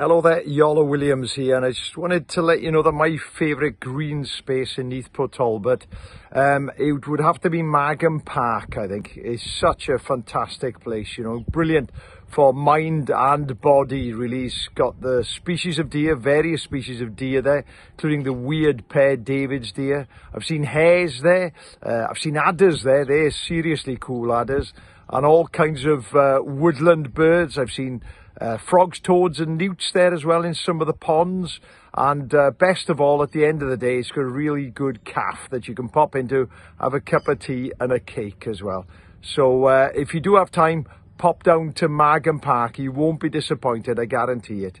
Hello there, Yola Williams here, and I just wanted to let you know that my favourite green space in Neathport Talbot, um, it would have to be Magham Park, I think. It's such a fantastic place, you know, brilliant for mind and body, really. It's got the species of deer, various species of deer there, including the weird paired David's deer. I've seen hares there, uh, I've seen adders there, they're seriously cool adders and all kinds of uh, woodland birds. I've seen uh, frogs, toads and newts there as well in some of the ponds. And uh, best of all, at the end of the day, it's got a really good calf that you can pop into, have a cup of tea and a cake as well. So uh, if you do have time, pop down to Magan Park. You won't be disappointed, I guarantee it.